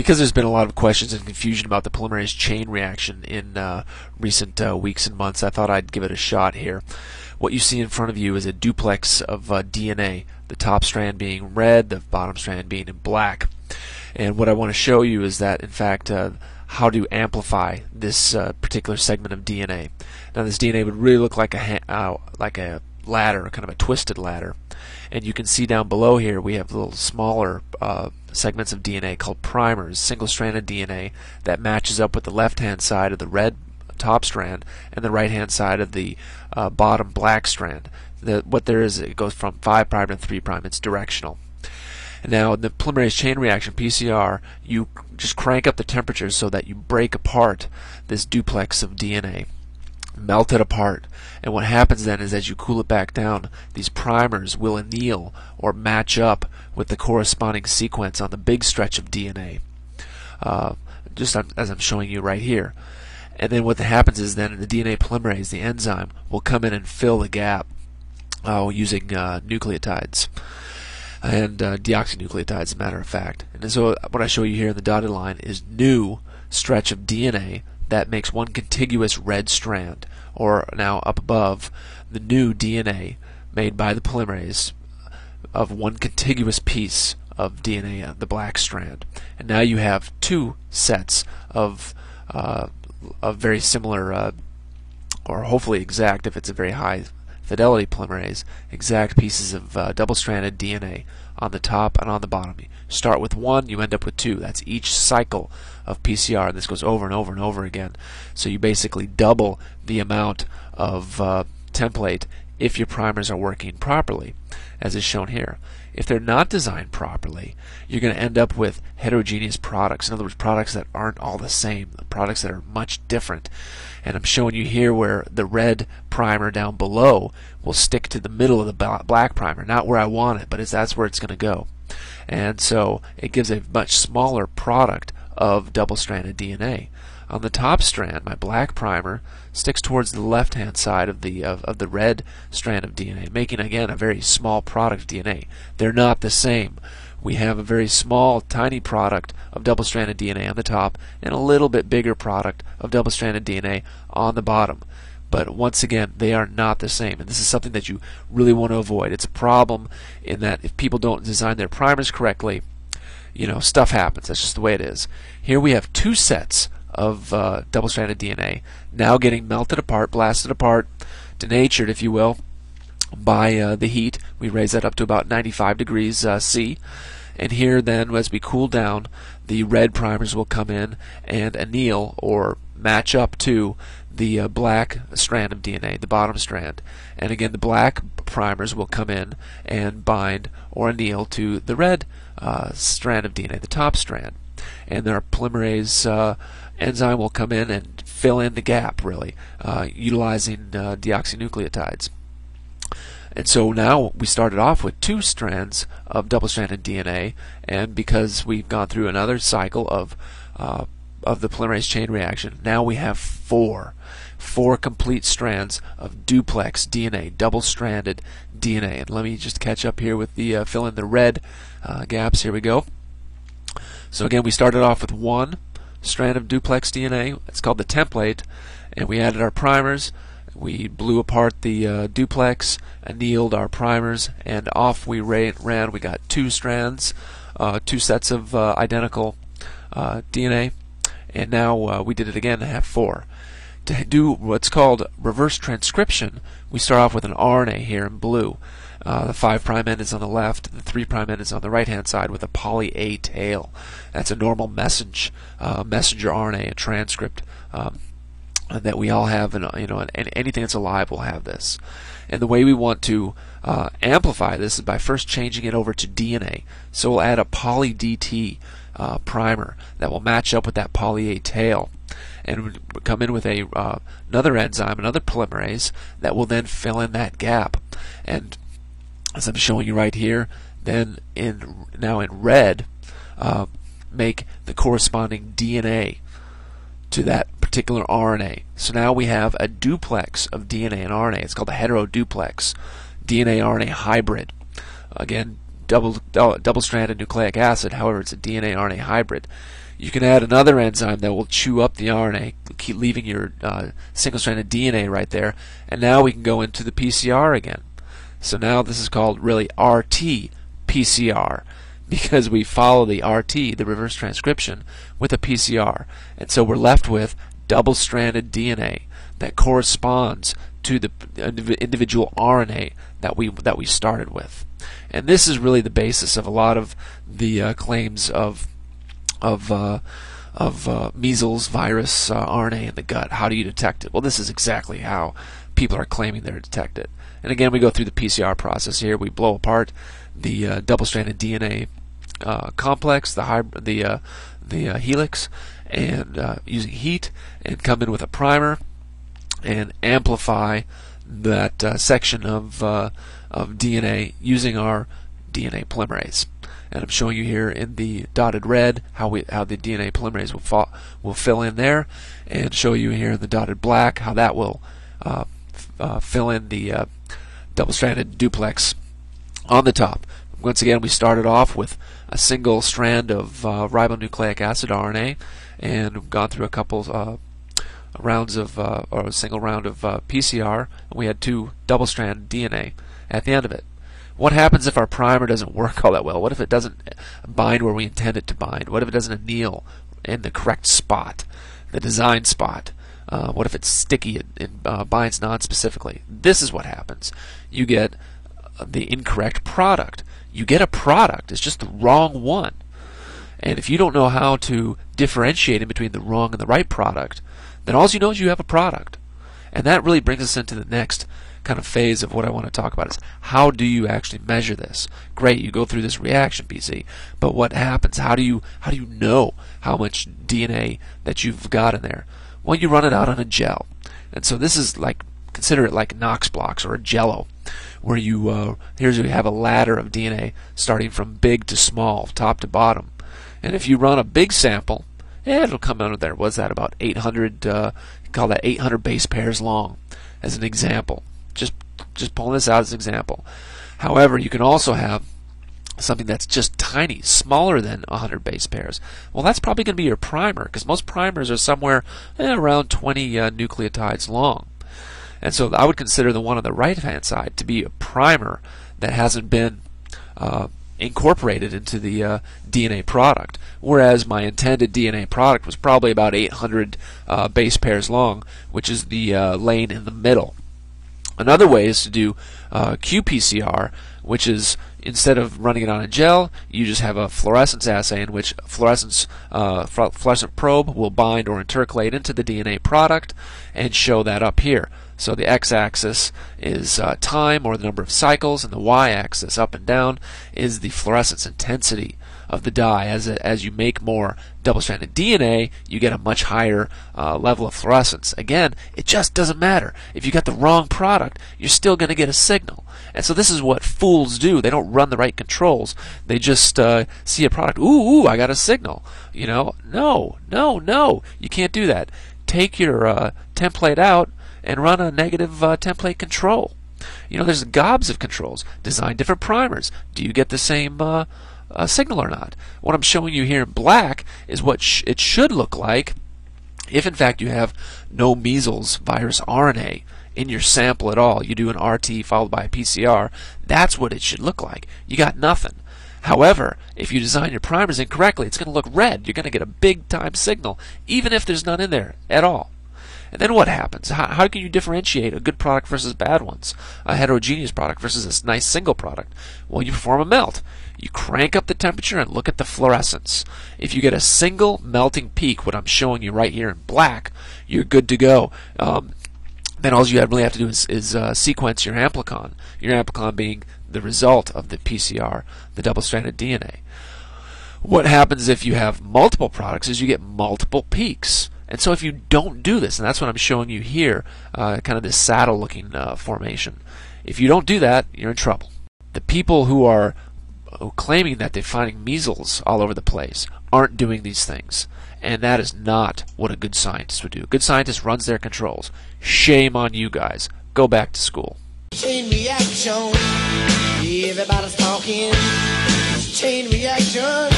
because there's been a lot of questions and confusion about the polymerase chain reaction in uh, recent uh, weeks and months, I thought I'd give it a shot here. What you see in front of you is a duplex of uh, DNA, the top strand being red, the bottom strand being in black. And what I want to show you is that, in fact, uh, how to amplify this uh, particular segment of DNA. Now, this DNA would really look like a uh, like a ladder, kind of a twisted ladder. And you can see down below here we have little smaller uh, segments of DNA called primers, single-stranded DNA that matches up with the left-hand side of the red top strand and the right-hand side of the uh, bottom black strand. The, what there is, it goes from 5' to 3'. It's directional. Now, in the polymerase chain reaction, PCR, you just crank up the temperature so that you break apart this duplex of DNA melt it apart. And what happens then is as you cool it back down, these primers will anneal or match up with the corresponding sequence on the big stretch of DNA. Uh, just as I'm showing you right here. And then what happens is then the DNA polymerase, the enzyme, will come in and fill the gap uh, using uh, nucleotides and uh, deoxynucleotides, as a matter of fact. And so what I show you here in the dotted line is new stretch of DNA that makes one contiguous red strand, or now up above, the new DNA made by the polymerase of one contiguous piece of DNA, the black strand. And now you have two sets of, uh, of very similar, uh, or hopefully exact if it's a very high fidelity polymerase, exact pieces of uh, double-stranded DNA on the top and on the bottom. You start with one, you end up with two. That's each cycle of PCR, and this goes over and over and over again. So you basically double the amount of uh, template if your primers are working properly, as is shown here. If they're not designed properly, you're going to end up with heterogeneous products. In other words, products that aren't all the same, products that are much different. And I'm showing you here where the red primer down below will stick to the middle of the black primer, not where I want it, but that's where it's going to go. And so it gives a much smaller product of double-stranded DNA. On the top strand, my black primer sticks towards the left-hand side of the of, of the red strand of DNA, making again a very small product of DNA. They're not the same. We have a very small, tiny product of double-stranded DNA on the top, and a little bit bigger product of double-stranded DNA on the bottom. But once again, they are not the same. And this is something that you really want to avoid. It's a problem in that if people don't design their primers correctly, you know, stuff happens. That's just the way it is. Here we have two sets of uh, double-stranded DNA now getting melted apart, blasted apart, denatured, if you will, by uh, the heat. We raise that up to about 95 degrees uh, C. And here then, as we cool down, the red primers will come in and anneal or match up to the uh, black strand of DNA, the bottom strand. And again, the black primers will come in and bind or anneal to the red uh, strand of DNA, the top strand. And their polymerase uh, enzyme will come in and fill in the gap, really, uh, utilizing uh, deoxynucleotides. And so now we started off with two strands of double-stranded DNA, and because we've gone through another cycle of uh, of the polymerase chain reaction, now we have four, four complete strands of duplex DNA, double-stranded DNA. And let me just catch up here with the uh, fill in the red uh, gaps. Here we go. So again, we started off with one strand of duplex DNA. It's called the template, and we added our primers. We blew apart the uh, duplex, annealed our primers, and off we ran. We got two strands, uh, two sets of uh, identical uh, DNA, and now uh, we did it again to have four. To do what's called reverse transcription, we start off with an RNA here in blue. Uh, the 5' end is on the left, the 3' end is on the right hand side with a poly A tail. That's a normal message, uh, messenger RNA, a transcript um, that we all have, and you know, and anything that's alive will have this. And the way we want to uh, amplify this is by first changing it over to DNA. So we'll add a poly DT uh, primer that will match up with that poly A tail and come in with a uh, another enzyme, another polymerase that will then fill in that gap. And as I'm showing you right here, then in now in red, uh, make the corresponding DNA to that particular RNA. So now we have a duplex of DNA and RNA. It's called a heteroduplex DNA RNA hybrid. Again, double double-stranded nucleic acid. However, it's a DNA RNA hybrid. You can add another enzyme that will chew up the RNA, keep leaving your uh, single-stranded DNA right there, and now we can go into the PCR again. So now this is called really RT-PCR because we follow the RT, the reverse transcription, with a PCR. And so we're left with double-stranded DNA that corresponds to the individual RNA that we that we started with. And this is really the basis of a lot of the uh, claims of of uh, of uh, measles virus uh, RNA in the gut. How do you detect it? Well, this is exactly how people are claiming they're detected. And again, we go through the PCR process here. We blow apart the uh, double-stranded DNA uh, complex, the the the helix, and using heat, and come in with a primer and amplify that section of of DNA using our DNA polymerase and I'm showing you here in the dotted red how we how the DNA polymerase will fall, will fill in there, and show you here in the dotted black how that will uh, uh, fill in the uh, double-stranded duplex on the top. Once again, we started off with a single strand of uh, ribonucleic acid RNA, and gone through a couple uh, rounds of uh, or a single round of PCR, and we had two double-strand DNA at the end of it. What happens if our primer doesn't work all that well? What if it doesn't bind where we intend it to bind? What if it doesn't anneal in the correct spot, the design spot? Uh, what if it's sticky and, and uh, binds non-specifically? This is what happens. You get uh, the incorrect product. You get a product. It's just the wrong one. And if you don't know how to differentiate in between the wrong and the right product, then all you know is you have a product. And that really brings us into the next kind of phase of what I want to talk about is how do you actually measure this? Great, you go through this reaction PC, but what happens? How do you how do you know how much DNA that you've got in there? Well, you run it out on a gel, and so this is like consider it like Knox blocks or a Jello, where you uh, here's you have a ladder of DNA starting from big to small, top to bottom, and if you run a big sample, yeah, it'll come out of there. What's that about 800? Uh, call that 800 base pairs long, as an example. Just just pulling this out as an example. However, you can also have something that's just tiny, smaller than 100 base pairs. Well, that's probably going to be your primer because most primers are somewhere eh, around 20 uh, nucleotides long. And so I would consider the one on the right hand side to be a primer that hasn't been uh, incorporated into the uh, DNA product, whereas my intended DNA product was probably about 800 uh, base pairs long, which is the uh, lane in the middle. Another way is to do uh, qPCR, which is instead of running it on a gel, you just have a fluorescence assay in which fluorescence uh, fluorescent probe will bind or intercalate into the DNA product and show that up here. So the x-axis is uh, time or the number of cycles, and the y-axis up and down is the fluorescence intensity of the dye. As it, as you make more double-stranded DNA, you get a much higher uh, level of fluorescence. Again, it just doesn't matter. If you got the wrong product, you're still going to get a signal. And so this is what fools do. They don't run the right controls. They just uh, see a product. Ooh, ooh, I got a signal. You know, no, no, no. You can't do that. Take your uh, template out and run a negative uh, template control. You know, there's gobs of controls. Design different primers. Do you get the same uh, uh, signal or not? What I'm showing you here in black is what sh it should look like if, in fact, you have no measles virus RNA in your sample at all. You do an RT followed by a PCR. That's what it should look like. You got nothing. However, if you design your primers incorrectly, it's going to look red. You're going to get a big time signal, even if there's none in there at all. And then what happens? How, how can you differentiate a good product versus bad ones? A heterogeneous product versus a nice single product? Well, you perform a melt. You crank up the temperature and look at the fluorescence. If you get a single melting peak, what I'm showing you right here in black, you're good to go. Um, then all you really have to do is, is uh, sequence your amplicon. Your amplicon being the result of the PCR, the double-stranded DNA. What happens if you have multiple products is you get multiple peaks. And so if you don't do this, and that's what I'm showing you here, uh, kind of this saddle looking uh, formation, if you don't do that, you're in trouble. The people who are claiming that they're finding measles all over the place aren't doing these things. And that is not what a good scientist would do. A good scientist runs their controls. Shame on you guys. Go back to school. Chain reaction. Everybody's talking. chain reaction.